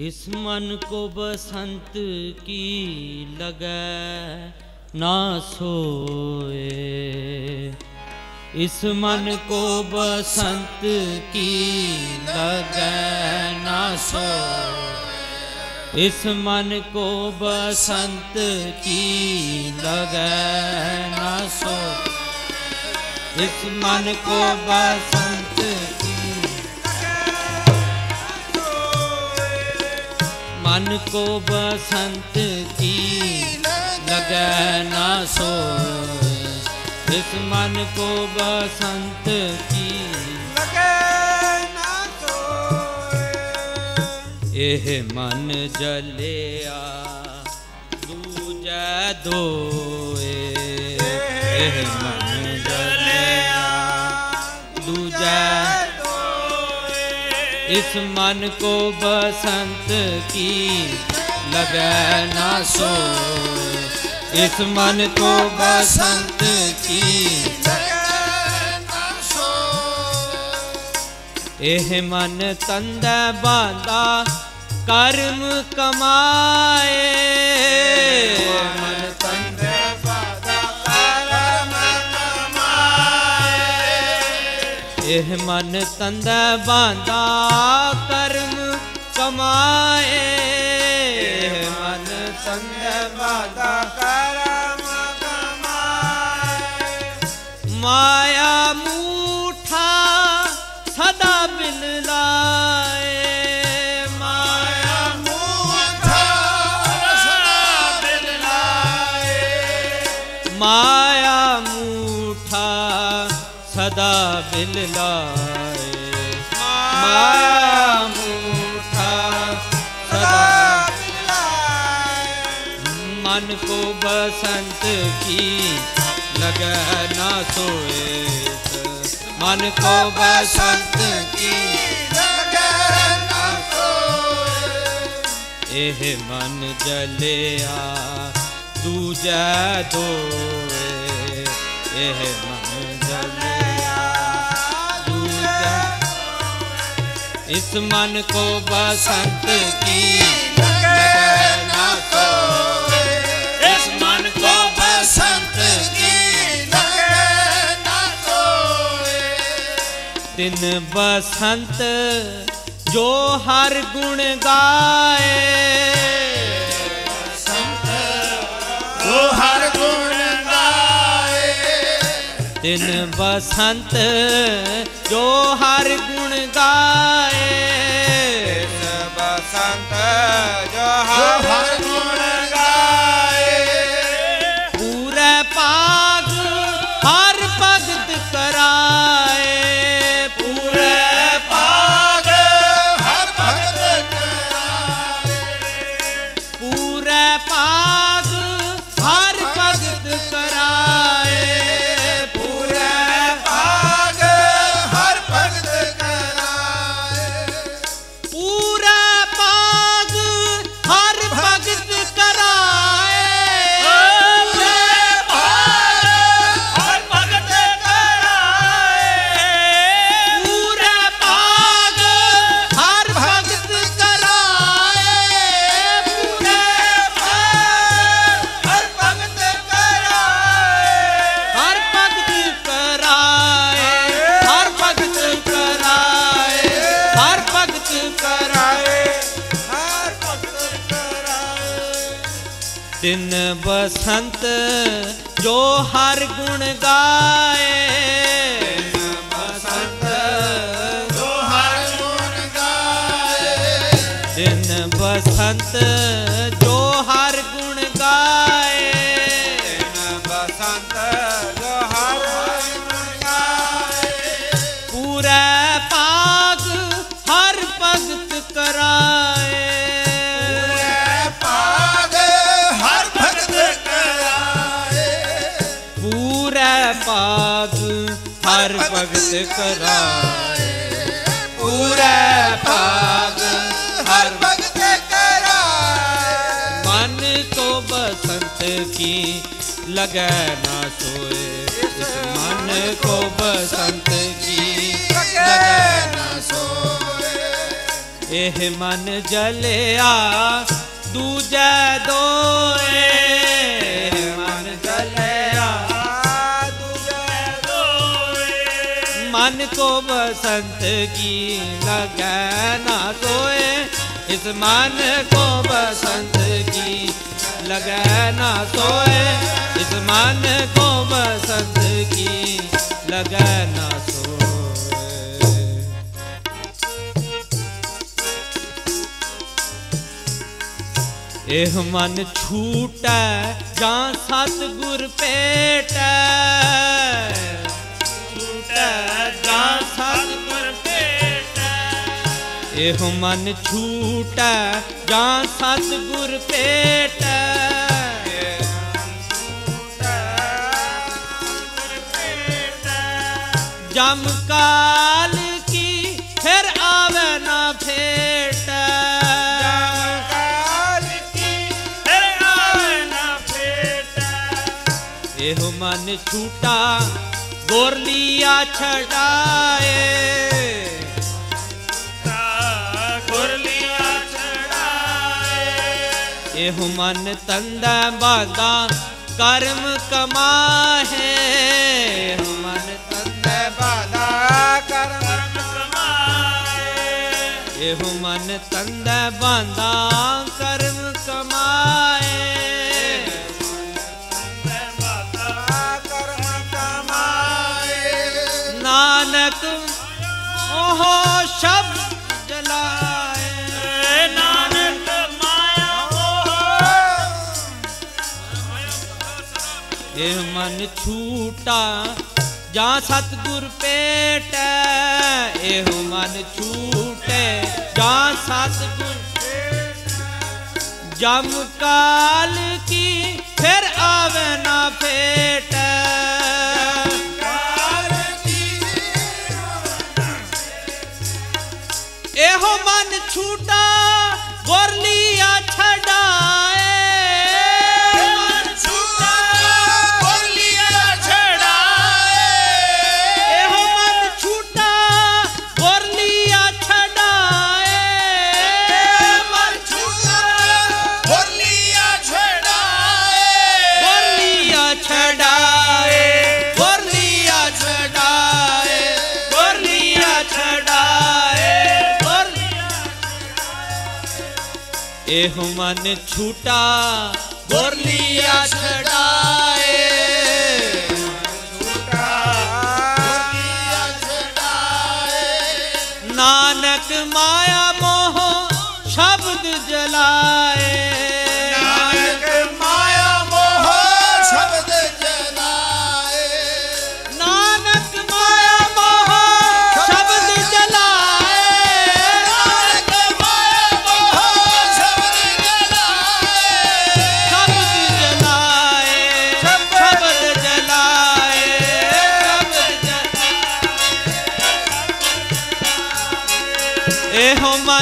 इस मन को बसंत की लगे ना सोए। इस मन को बसंत की लगे ना सोए। इस मन को बसंत की लगे ना सोए। इस मन को बसंत मन को बसंत की लगे ना सो इस मन को बसंत की लगे ना एह मन जलिया दूजा दो एह मन जलिया दूजा इस मन को बसंत की लगे ना सो। इस मन को बसंत की एह मन तंद बांधा कर्म कमाए। ਇਹ ਮਨ ਤੰਦਾ ਬਾਂਦਾ ਕਰਮ ਕਮਾਏ। ਇਹ ਮਨ ਤੰਦਾ ਬਾਂਦਾ ਕਰਮ ਕਮਾਏ। ਮਾਏ को बसंत की लगे ना सोए मन को बसंत की एह मन जलिया दूजा दोए एह मन जलिया इस मन को बसंत की दिन बसंत जो हर गुण गाए। बसंत जो हर गुण गाए। दिन बसंत जो हर गुण गाए। बसंत जो हर गुण दिन बसंत जो हर गुण गाए बसंत जो हर गुण गाए दिन बसंत जो भगत कराए। पूरे भाग हर भगत कराए। तो मन को बसंत की लगे ना सोए। मन को बसंत की लगे ना सोए। यह मन जलिया दूजा दोए। मन को बसंत की लगना सोए। इस मन को बसंत की लगना सोए। इस मन को बसंत की लगना सोए। एह मन छूट जा सतगुर पेट। ਜਾਂ ਸਤਿਗੁਰ ਭੇਟੈ। ਇਹ ਮਨ ਛੂਟੈ ਜਾਂ ਸਤਿਗੁਰ ਭੇਟੈ। ਜਮ ਕਾਲ ਕੀ ਫਿਰ ਆਵੇ ਨਾ ਫੇਟੈ ਕਾਲ ਕੀ ਫਿਰ ਆਵੇ ਨਾ ਫੇਟਾ ਇਹੋ ਮਨ ਛੂਟਾ ਗੁਰਲੀਆ ਚੜਾਏ ਇਹੋ ਮਨ ਤੰਦਾ ਬਾਦਾ ਕਰਮ ਕਮਾਹੇ ਇਹੋ ਮਨ ਤੰਦਾ ਬਾਦਾ ਕਰਮ ਕਮਾਏ ਇਹੋ ਮਨ ਤੰਦਾ ਬਾਦਾ ਕਰਮ ਕਮਾਏ ਇਹ ਮਨ ਛੂਟਾ ਜਾਂ ਸਤਗੁਰ ਭੇਟੈ ਇਹ ਮਨ ਛੂਟੇ ਜਾਂ ਸਤਗੁਰ ਜਮ ਕਾਲ ਕੀ ਫਿਰ ਆਵੇ ਨਾ ਫੇਟੈ छूटा गोरली एह मन छूटा बोलिया छड़ाए। नानक माया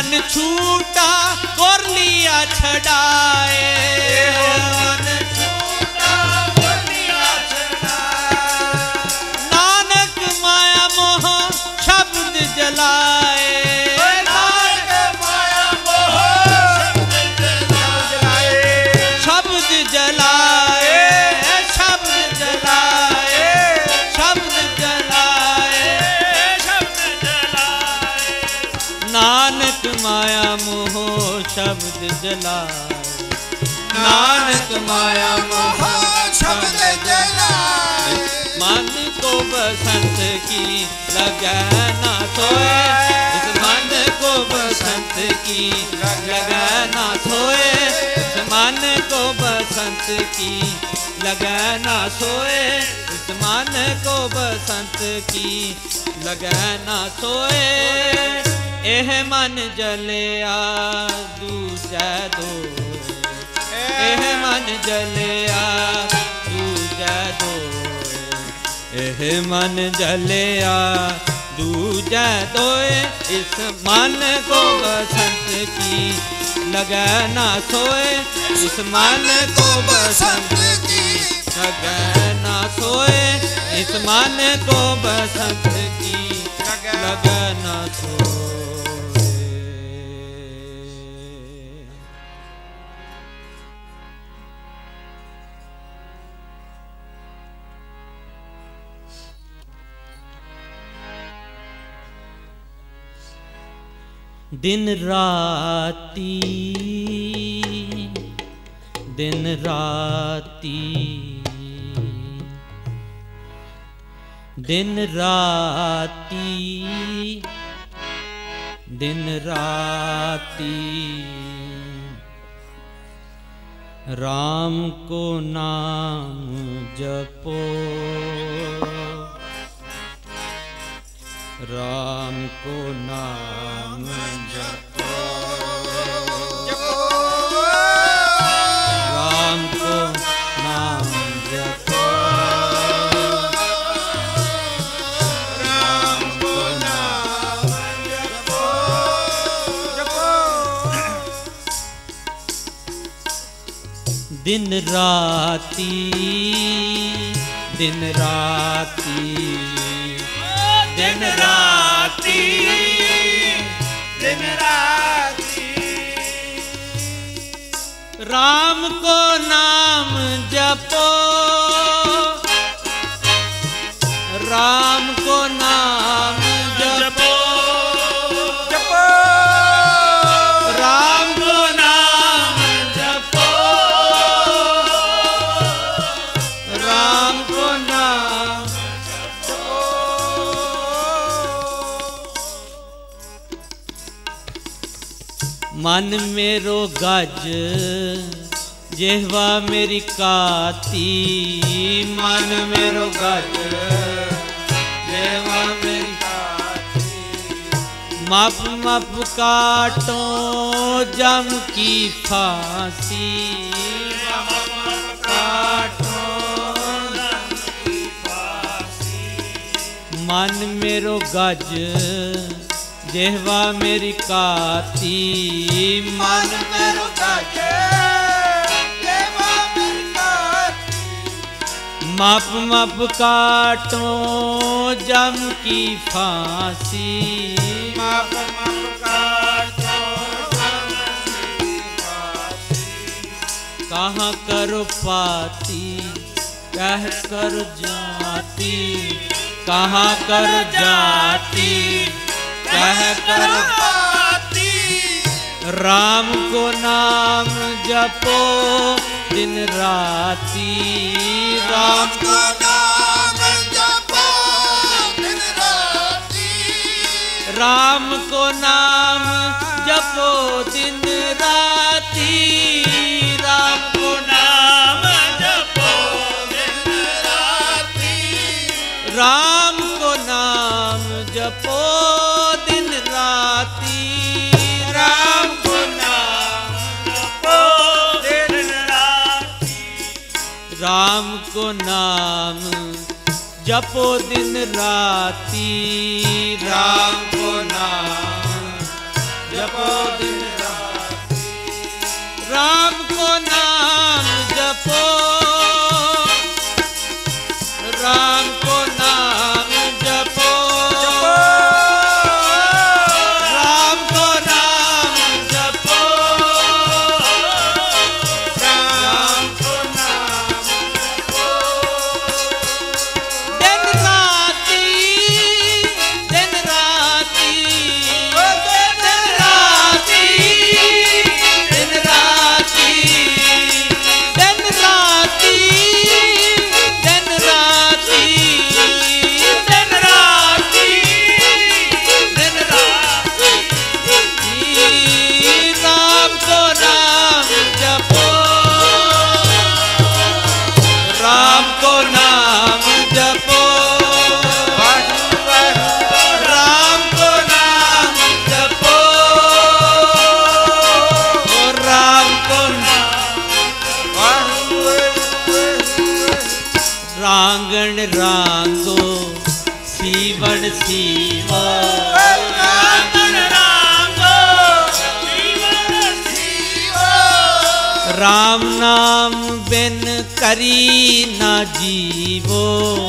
जान छूटा और लिया छड़ाए शब्द जला नानक माया महा शब्द मन को बसंत की लगाना सोए। इस मन को बसंत की लगाना सोए। इस मन को बसंत की लगाना सोए। इस मन को बसंत की लगाना सोए। एह मन जलिया दूजै दो ਇਹ ਮਨ ਜਲਿਆ ਦੂਜਾ ਦੋਏ ਇਹ ਮਨ ਜਲਿਆ ਦੂਜਾ ਦੋਏ ਇਸ ਮਨ ਕੋ ਬਸੰਤ ਕੀ ਲਗੈ ਨਾ ਸੋਏ ਇਸ ਮਨ ਕੋ ਬਸੰਤ ਕੀ ਲਗੈ ਨਾ ਸੋਏ ਇਸ ਮਨ ਕੋ ਬਸੰਤ ਕੀ लगन दिन राती दिन राती। दिन राती दिन राती राम को नाम जपो। राम को नाम जपो। दिन राती दिन राती दिन राती दिन राती। राम को नाम जपो, राम को नाम मन मेरो गज, जेहवा मेरी काती। मन मेरो गज, जेहवा मेरी मप मप काटो जम की फांसी। मन मेरो गज जेहवा मेरी काती मन मेरो गज मप मप काटो जम की फांसी। माप माप काटो कहाँ करो पाती कह कर जाती। कहाँ कर जाती कर राम को नाम जपो दिन राती। राम को नाम जपो दिन राती। राम को नाम जपो दिन राती। राम को नाम जपो दिन राती। राम जपो दिन राती। राम को नाम। जपो জীবন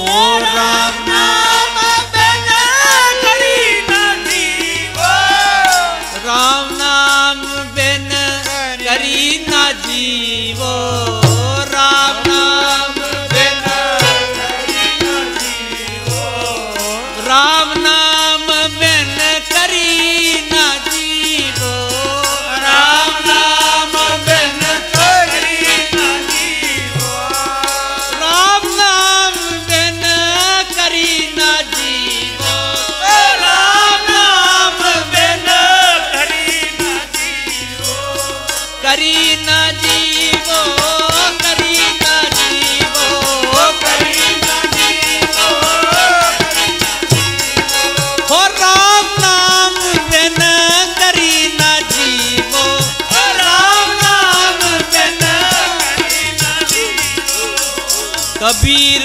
कबीर,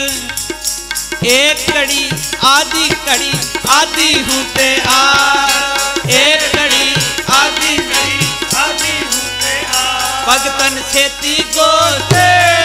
एक कड़ी आदि कड़ी आदि होते आ। एक कड़ी आदि कड़ी आदि होते आ। भगतन छेती गोते।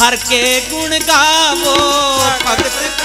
हर के गुण गावो भगत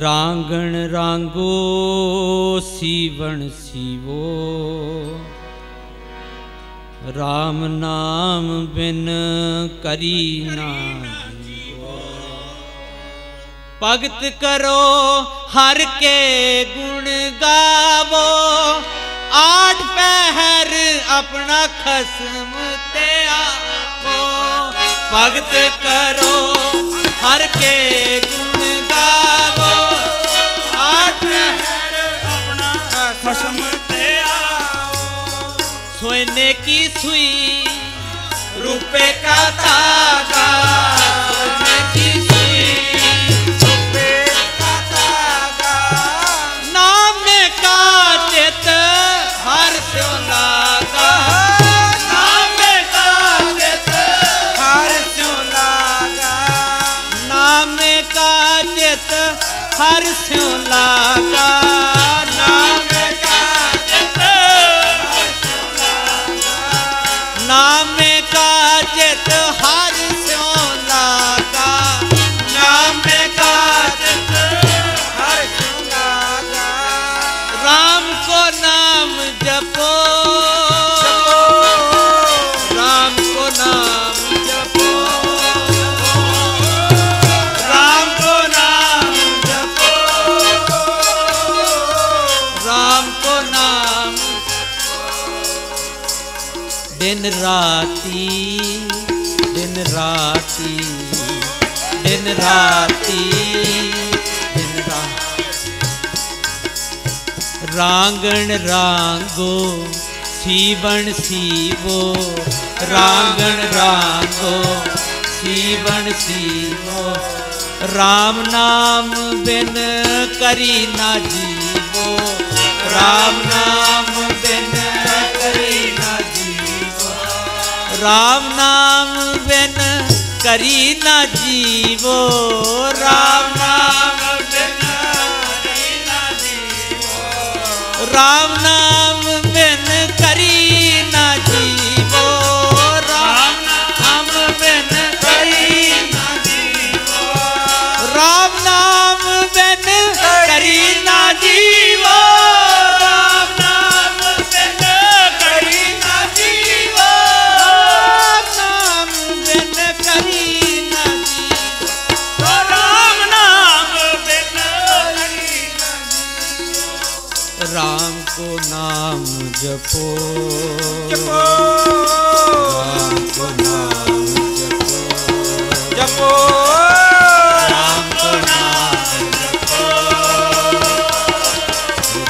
ਰਾਂਗਣ ਰਾਂਗੋ ਸੀਵਣ ਸੀਵੋ। RAM ਨਾਮ ਬਿਨ ਕਰੀ ਨਾ ਭਗਤ ਕਰੋ ਹਰ ਕੇ ਗੁਣ ਗਾਵੋ। ਆਠ ਪਹਿਰ ਆਪਣਾ ਖਸਮ ਤੇ ਆਵੋ ਭਗਤ ਕਰੋ ਹਰ ਕੇ अपना खसम ते आओ। सोने की सुई रुपए का दिन राती दिन राती दिन राती, दिन रांगण रांगो, सीवन सीवो, रांगण रांगो, सीवन सीवो। राम नाम बिन करी ना जीवो, राम नाम राम नाम बिन करी ना जीवो। राम नाम बिन करी ना जीवो। राम नाम जपो जपो राम को नाम जपो जपो राम को नाम जपो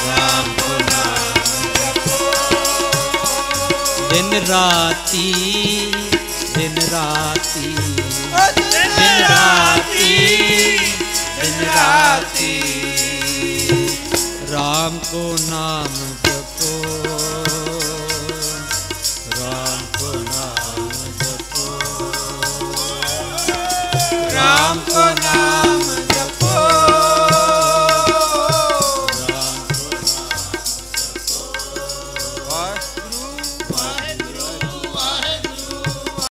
राम जपो दिन राती दिन राती दिन राती दिन राती राम को नाम जपो